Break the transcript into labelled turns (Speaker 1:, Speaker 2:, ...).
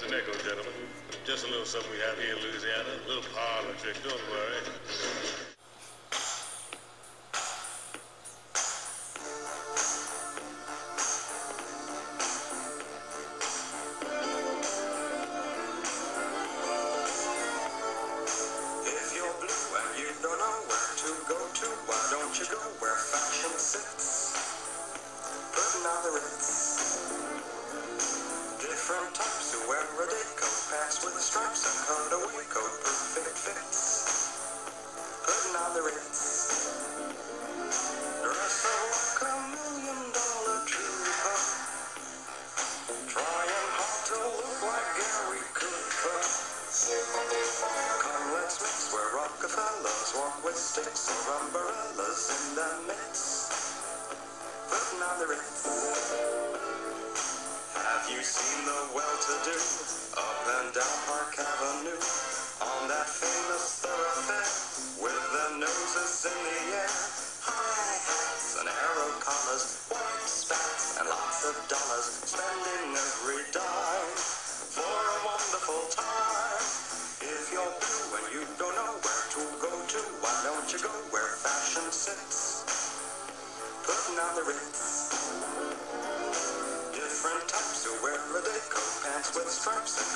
Speaker 1: Gentlemen. Just a little something we have here in Louisiana. A little parlor trick, don't worry.
Speaker 2: The ritz. Dress up like a million dollar trooper. Trying hard to look like Gary Cooper. Come, let's mix where Rockefellers walk with sticks or umbrellas in the mix. Putting on the ritz. Have you seen the well-to-do up and down lots of dollars, spending every dime for a wonderful time. If you're blue and you don't know where to go to, why don't you go where fashion sits? Putting on the ritz. Different types who wear a day coat, pants with stripes